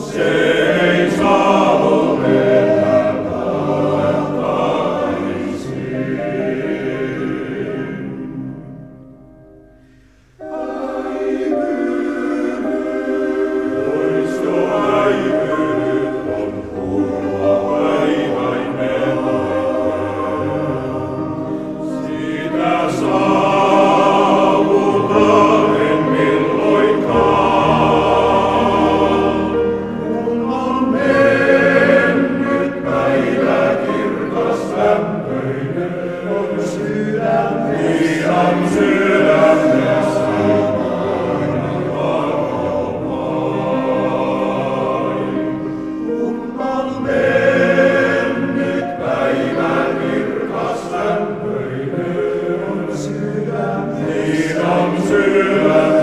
say Sydam, Sydam, Sydam,